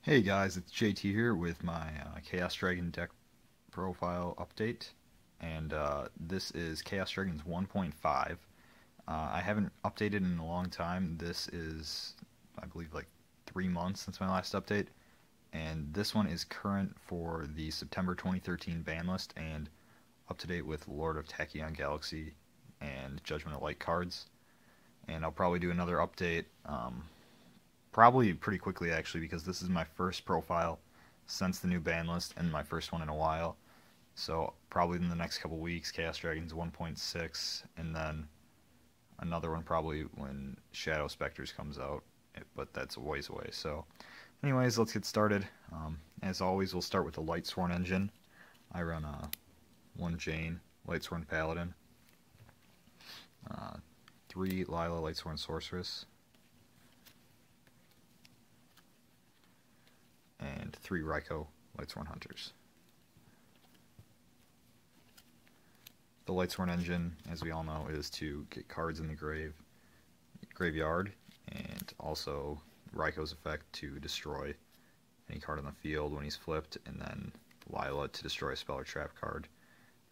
Hey guys, it's JT here with my uh, Chaos Dragon deck profile update, and uh, this is Chaos Dragons 1.5. Uh, I haven't updated in a long time. This is, I believe, like three months since my last update, and this one is current for the September 2013 ban list and up to date with Lord of Tachyon Galaxy and Judgment of Light cards. And I'll probably do another update. Um, probably pretty quickly actually because this is my first profile since the new ban list and my first one in a while. So probably in the next couple weeks, Chaos Dragons 1.6, and then another one probably when Shadow Specters comes out, but that's a ways away. So, anyways, let's get started. Um, as always, we'll start with the Lightsworn engine. I run a uh, one Jain Lightsworn Paladin, uh, three Lyla Lightsworn Sorceress, and three Ryko Lightsworn Hunters. The Lightsworn engine, as we all know, is to get cards in the grave graveyard, and also Ryko's effect to destroy any card on the field when he's flipped, and then Lyla to destroy a spell or trap card.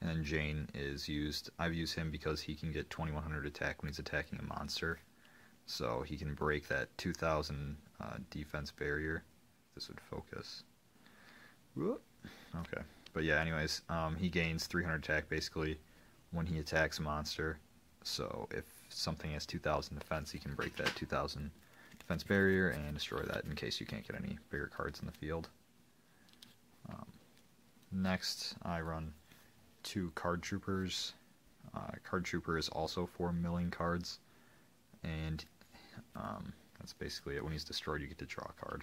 And then Jain is used. I've used him because he can get 2100 attack when he's attacking a monster. So he can break that 2000 uh, defense barrier this would focus. Okay. But yeah, anyways, um, he gains 300 attack basically when he attacks a monster. So if something has 2000 defense, he can break that 2000 defense barrier and destroy that in case you can't get any bigger cards in the field. Um, next, I run two card troopers. Uh, card trooper is also for milling cards, and um, that's basically it. When he's destroyed, you get to draw a card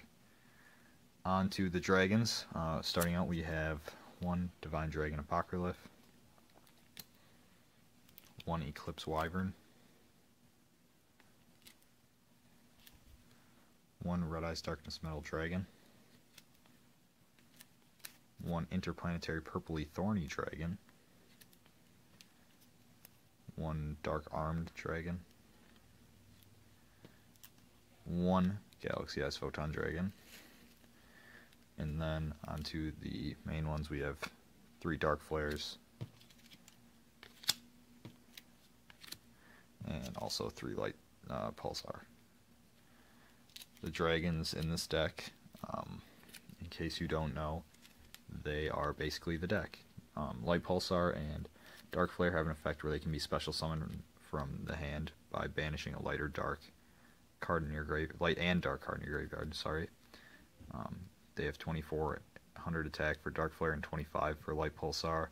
on to the dragons. Uh, starting out, we have one Divine Dragon Apocryph, one Eclipse Wyvern, one Red Eyes Darkness Metal Dragon, one Interplanetarypurplythorny Dragon, one Dark Armed Dragon, one Galaxy Eyes Photon Dragon, and then onto the main ones, we have three Dark Flares. And also three Light uh, Pulsar. The dragons in this deck, um, in case you don't know, they are basically the deck. Um, Light Pulsar and Dark Flare have an effect where they can be special summoned from the hand by banishing a light or dark card in your grave, light and dark card in your graveyard. Sorry. Um, they have 2400 attack for Dark Flare and 25 for Light Pulsar.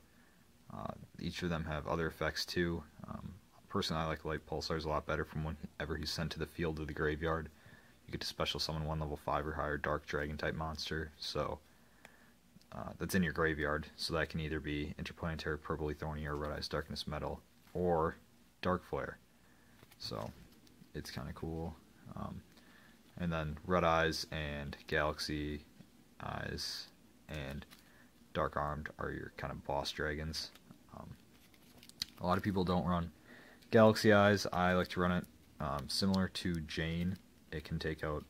Uh, each of them have other effects too. Um, personally, I like Light Pulsars a lot better from whenever he's sent to the field or the graveyard. You get to special summon one level 5 or higher Dark Dragon type monster, so uh, that's in your graveyard. So that can either be Interplanetarypurplythorny or Red Eyes Darkness Metal, or Dark Flare. So it's kind of cool. Um, and then Red Eyes and Galaxy Eyes and Dark Armed are your kind of boss dragons. Um, a lot of people don't run Galaxy Eyes. I like to run it um, similar to Jain. It can take out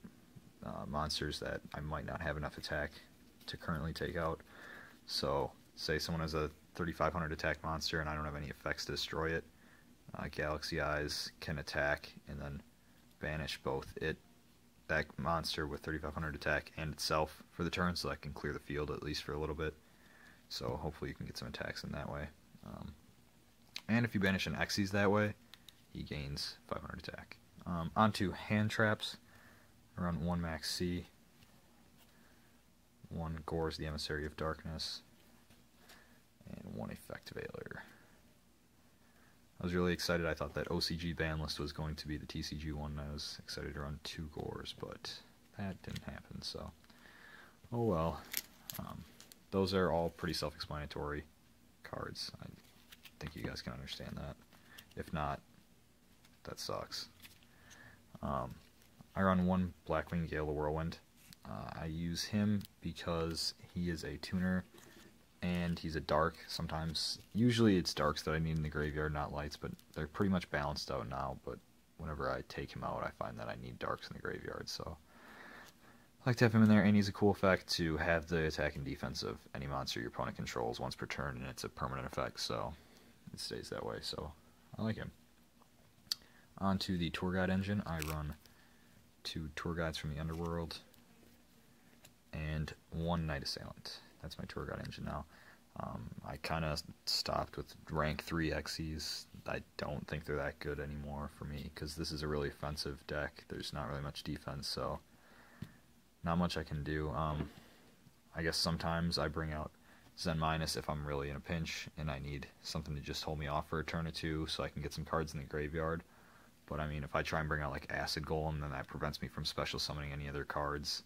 uh, monsters that I might not have enough attack to currently take out. So, say someone has a 3500 attack monster and I don't have any effects to destroy it. Uh, Galaxy Eyes can attack and then banish both it that monster with 3500 attack and itself for the turn, so that can clear the field at least for a little bit. So hopefully you can get some attacks in that way. Um, and if you banish an Xyz that way, he gains 500 attack. Um, onto hand traps. Run one Maxx C. One Gorz the Emissary of Darkness. And one Effect Veiler. Was really excited. I thought that OCG ban list was going to be the TCG one. I was excited to run two Gorz, but that didn't happen, so. Oh well. Um, those are all pretty self explanatory cards. I think you guys can understand that. If not, that sucks. Um, I run one Blackwing Gale of Whirlwind. Uh, I use him because he is a tuner and he's a dark. Sometimes, usually it's darks that I need in the graveyard, not lights, but they're pretty much balanced out now. But whenever I take him out, I find that I need darks in the graveyard, so I like to have him in there, and he's a cool effect to have the attack and defense of any monster your opponent controls once per turn, and it's a permanent effect, so it stays that way, so I like him. Onto the tour guide engine, I run two tour guides from the underworld and one Night Assailant. That's my tour guide engine now. Um, I kind of stopped with rank 3 Xyz. I don't think they're that good anymore for me because this is a really offensive deck. There's not really much defense, so not much I can do. Um, I guess sometimes I bring out Zenmaines if I'm really in a pinch and I need something to just hold me off for a turn or two so I can get some cards in the graveyard. But I mean, if I try and bring out like Acid Golem, then that prevents me from special summoning any other cards.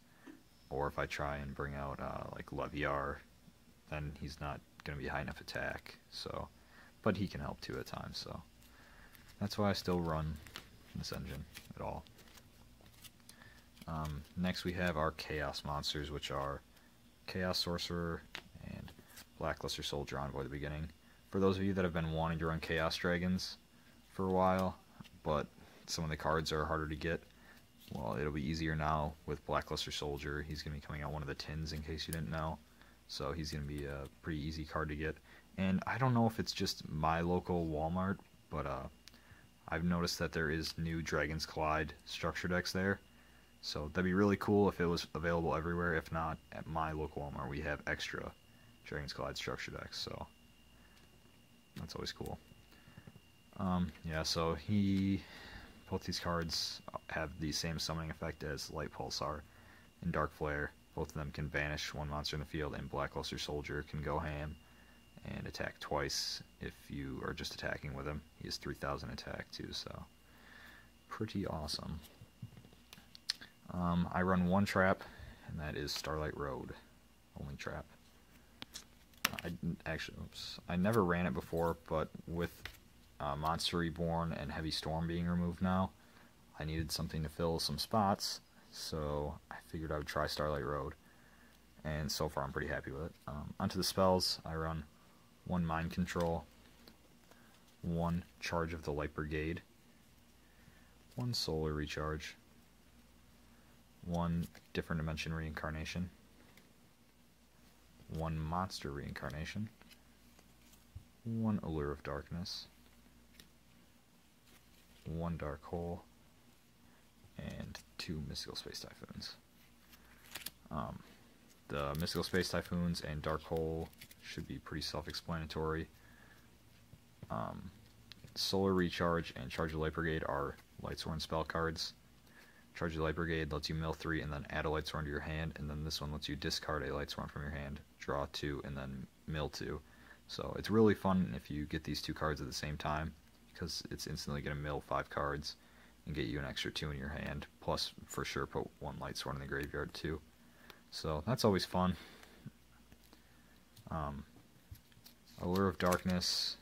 Or if I try and bring out uh, like Leviar, then he's not going to be high enough attack. So, but he can help too at times. So that's why I still run this engine at all. Um, next we have our Chaos monsters, which are Chaos Sorcerer and Blackluster Soldier Envoy at the beginning. For those of you that have been wanting to run Chaos Dragons for a while, but some of the cards are harder to get, well, it'll be easier now with Blackluster Soldier. He's going to be coming out one of the tins, in case you didn't know. So he's going to be a pretty easy card to get. And I don't know if it's just my local Walmart, but uh, I've noticed that there is new Dragons Collide structure decks there. So that'd be really cool if it was available everywhere. If not, at my local Walmart we have extra Dragons Collide structure decks. So that's always cool. Um, yeah, so he both these cards have the same summoning effect as Light Pulsar and Dark Flare. Both of them can banish one monster in the field, and Blackluster Soldier can go ham and attack twice if you are just attacking with him. He has 3000 attack too, so pretty awesome. Um, I run one trap, and that is Starlight Road. Only trap. I actually, oops, I never ran it before, but with uh, Monster Reborn and Heavy Storm being removed now, I needed something to fill some spots, so I figured I would try Starlight Road. And so far I'm pretty happy with it. Um, onto the spells, I run one Mind Control, one Charge of the Light Brigade, one Solar Recharge, one Different Dimension Reincarnation, one Monster Reincarnation, one Allure of Darkness, one Dark Hole, and two Mystical Space Typhoons. Um, the Mystical Space Typhoons and Dark Hole should be pretty self-explanatory. Um, Solar Recharge and Charge of Light Brigade are Lightsworn spell cards. Charge of Light Brigade lets you mill 3 and then add a Lightsworn to your hand, and then this one lets you discard a Lightsworn from your hand, draw 2, and then mill 2. So it's really fun if you get these two cards at the same time because it's instantly going to mill five cards and get you an extra two in your hand. Plus, for sure, put one Lightsworn in the graveyard too. So that's always fun. Um, Allure of Darkness,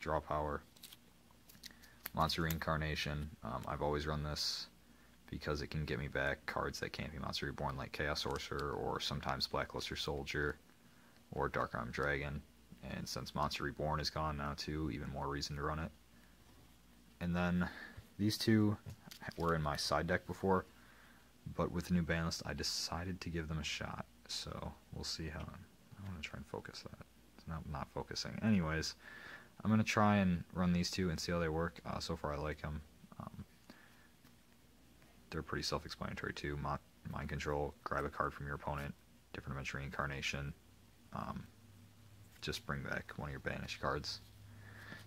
draw power. Monster Reincarnation. Um, I've always run this because it can get me back cards that can't be Monster Reborn, like Chaos Sorcerer, or sometimes Blackluster Soldier, or Dark Arm Dragon. And since Monster Reborn is gone now too, even more reason to run it. And then these two were in my side deck before, but with the new ban list, I decided to give them a shot. So we'll see how. I want to try and focus that. It's not not focusing. Anyways, I'm gonna try and run these two and see how they work. Uh, so far, I like them. Um, they're pretty self-explanatory too. Mind control, grab a card from your opponent, different dimension reincarnation. Um, just bring back one of your banished cards.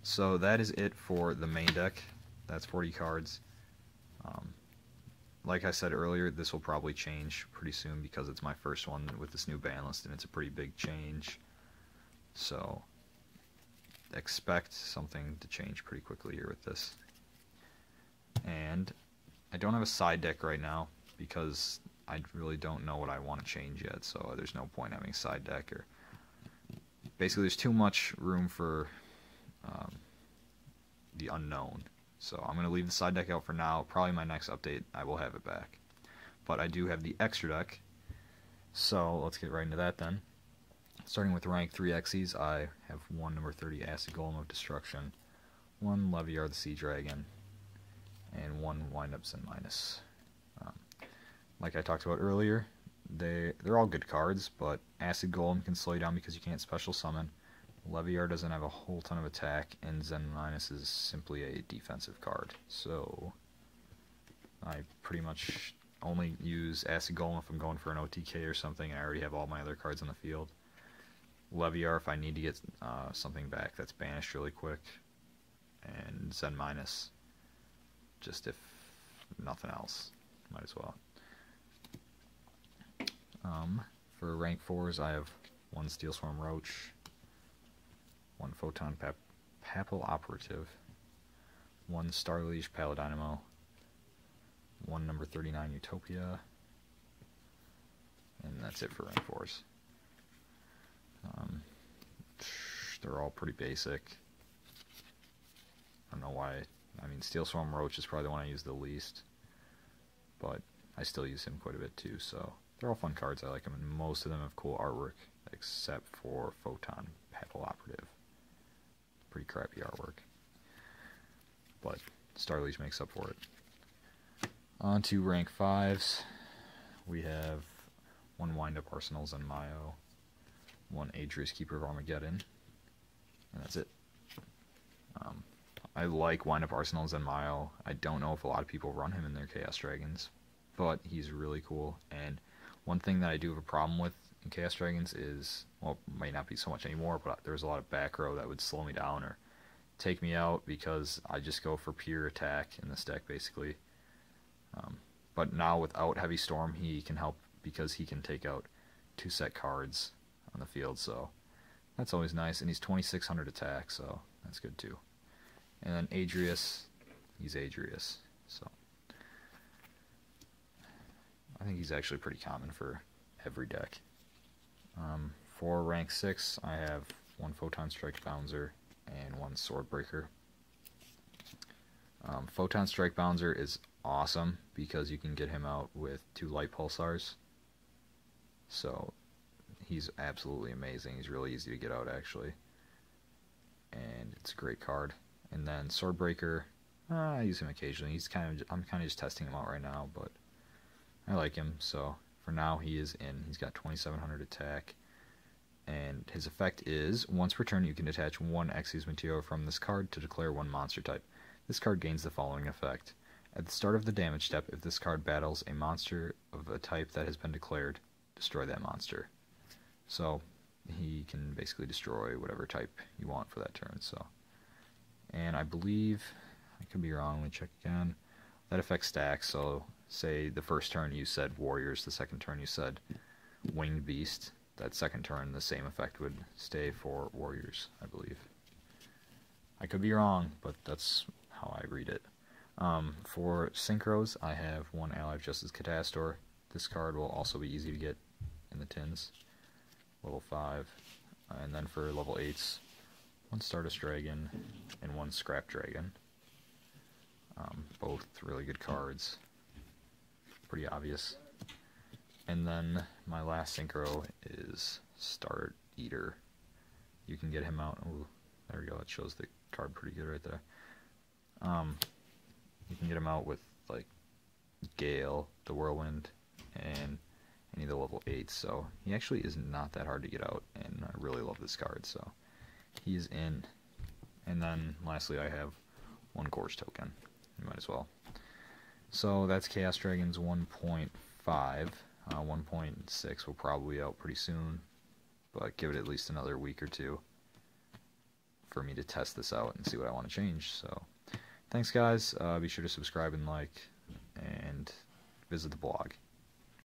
So that is it for the main deck. That's 40 cards. Um, like I said earlier, this will probably change pretty soon because it's my first one with this new ban list and it's a pretty big change. So expect something to change pretty quickly here with this. And I don't have a side deck right now because I really don't know what I want to change yet, so there's no point having a side deck or basically there's too much room for um, the unknown. So I'm going to leave the side deck out for now. Probably my next update, I will have it back. But I do have the extra deck. So let's get right into that then. Starting with rank 3 Xyz, I have one number 30 Acid Golem of Destruction, one Leviar the Sea Dragon, and one wind-up Zenmaines. Um, like I talked about earlier, they they're all good cards, but Acid Golem can slow you down because you can't special summon. Leviar doesn't have a whole ton of attack, and Zenmaines is simply a defensive card. So I pretty much only use Acid Golem if I'm going for an OTK or something, I already have all my other cards on the field. Leviar if I need to get uh, something back that's banished really quick, and Zenmaines just if nothing else, might as well. Um, for rank 4s, I have one Steel Swarm Roach, one Photon Pap Papal Operative, one Starliege Paladynamo, one number 39 Utopia, and that's it for 4s. Um, they're all pretty basic. I don't know why. I mean, Steel Swarm Roach is probably the one I use the least, but I still use him quite a bit too, so they're all fun cards. I like them, and most of them have cool artwork, except for Photon Papal Operative. Pretty crappy artwork. But Starliege makes up for it. On to rank 5s. We have one Wind Up Arsenal Zenmaioh, one Adreus Keeper of Armageddon, and that's it. Um, I like Wind Up Arsenal Zenmaioh. I don't know if a lot of people run him in their Chaos Dragons, but he's really cool. And one thing that I do have a problem with in Chaos Dragons is, well, might not be so much anymore, but there's a lot of back row that would slow me down or take me out because I just go for pure attack in this deck, basically. Um, but now without Heavy Storm, he can help because he can take out two set cards on the field, so that's always nice. And he's 2600 attack, so that's good too. And then Adreus, he's Adreus, so I think he's actually pretty common for every deck. Um, for rank 6, I have one Photon Strike Bouncer and one Swordbreaker. Um, Photon Strike Bouncer is awesome because you can get him out with two Light Pulsars. So he's absolutely amazing. He's really easy to get out actually. And it's a great card. And then Swordbreaker, uh, I use him occasionally. He's kind of I'm kind of just testing him out right now, but I like him. So for now he is in. He's got 2700 attack. And his effect is, once per turn you can detach one Xyz material from this card to declare one monster type. This card gains the following effect. At the start of the damage step, if this card battles a monster of a type that has been declared, destroy that monster. So he can basically destroy whatever type you want for that turn. So, and I believe I could be wrong. Let me check again. That effect stacks. So say the first turn you said warriors, the second turn you said winged beast. That second turn, the same effect would stay for warriors, I believe. I could be wrong, but that's how I read it. Um, for synchros, I have one ally of Justice Catastor. This card will also be easy to get in the tins. Level 5. And then for level 8s, one Stardust Dragon and one Scrap Dragon. Um, both really good cards. Pretty obvious. And then my last synchro is Star Eater. You can get him out. Ooh, there we go. It shows the card pretty good right there. Um, you can get him out with like Gale, the Whirlwind, and any of the level 8s. So he actually is not that hard to get out, and I really love this card. So he's in. And then lastly, I have one Gorz token. You might as well. So that's Chaos Dragons 1.5. Uh, 1.6 will probably out pretty soon, but give it at least another week or two for me to test this out and see what I want to change. So, thanks guys. Uh, be sure to subscribe and like, and visit the blog.